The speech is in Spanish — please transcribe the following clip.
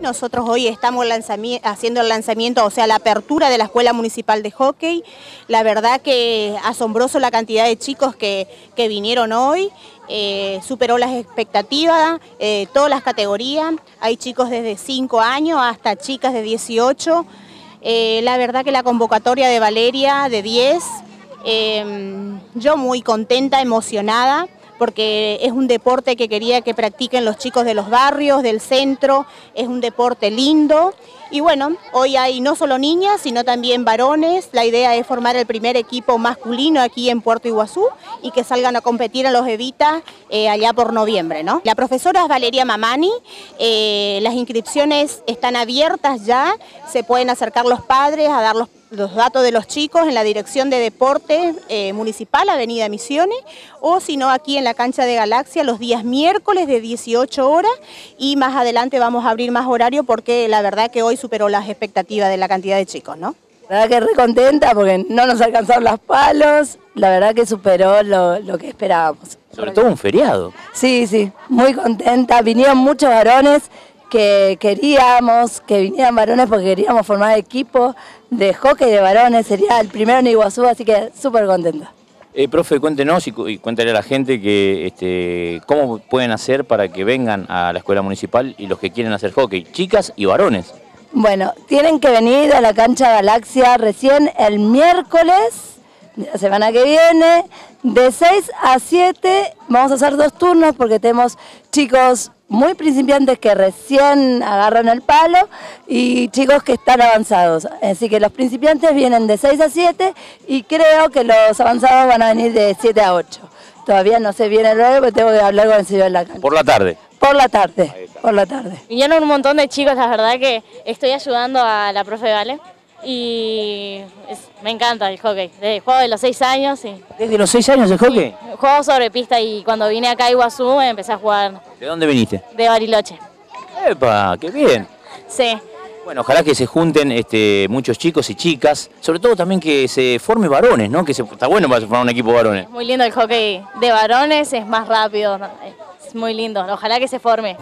Nosotros hoy estamos haciendo el lanzamiento, o sea, la apertura de la Escuela Municipal de Hockey. La verdad que asombroso la cantidad de chicos que, vinieron hoy. Eh, superó las expectativas, eh, todas las categorías. Hay chicos desde 5 años hasta chicas de 18. Eh, la verdad que la convocatoria de Valeria de 10, yo muy contenta, emocionada porque es un deporte que quería que practiquen los chicos de los barrios, del centro, es un deporte lindo. Y bueno, hoy hay no solo niñas, sino también varones. La idea es formar el primer equipo masculino aquí en Puerto Iguazú y que salgan a competir a los Evita eh, allá por noviembre. ¿no? La profesora es Valeria Mamani, eh, las inscripciones están abiertas ya, se pueden acercar los padres a dar los los datos de los chicos en la Dirección de Deporte eh, Municipal, Avenida Misiones, o si no aquí en la cancha de Galaxia los días miércoles de 18 horas y más adelante vamos a abrir más horario porque la verdad que hoy superó las expectativas de la cantidad de chicos, ¿no? La verdad que re contenta porque no nos alcanzaron los palos, la verdad que superó lo, lo que esperábamos. Sobre todo un feriado. Sí, sí, muy contenta, vinieron muchos varones que queríamos que vinieran varones porque queríamos formar equipo de hockey de varones, sería el primero en Iguazú, así que súper contenta. Eh, profe, cuéntenos y, y, cuéntale a la gente que este, cómo pueden hacer para que vengan a la escuela municipal y los que quieren hacer hockey, chicas y varones. Bueno, tienen que venir a la cancha Galaxia recién el miércoles, la semana que viene, de 6 a 7. Vamos a hacer dos turnos porque tenemos chicos muy principiantes que recién agarran el palo y chicos que están avanzados. Así que los principiantes vienen de 6 a 7 y creo que los avanzados van a venir de 7 a 8. Todavía no sé bien el horario porque tengo que hablar con el señor de la cancha. Por la tarde. Por la tarde, por la tarde. Vinieron un montón de chicos, la verdad que estoy ayudando a la profe Vale y me encanta el hockey. De, juego de los 6 años. Y, ¿Desde los 6 años el hockey? juego sobre pista y cuando vine acá a Iguazú empecé a jugar. ¿De dónde viniste? De Bariloche. ¡Epa! ¡Qué bien! Sí. Bueno, ojalá que se junten este, muchos chicos y chicas, sobre todo también que se forme varones, ¿no? Que se, está bueno para formar un equipo de varones. muy lindo el hockey de varones, es más rápido, es muy lindo, ojalá que se forme.